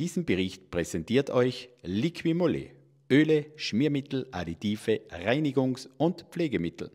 Diesen Bericht präsentiert euch Liquimole, Öle, Schmiermittel, Additive, Reinigungs- und Pflegemittel.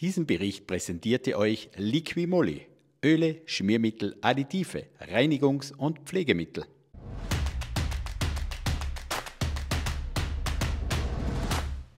Diesen Bericht präsentierte euch Liquimoli, Öle, Schmiermittel, Additive, Reinigungs- und Pflegemittel.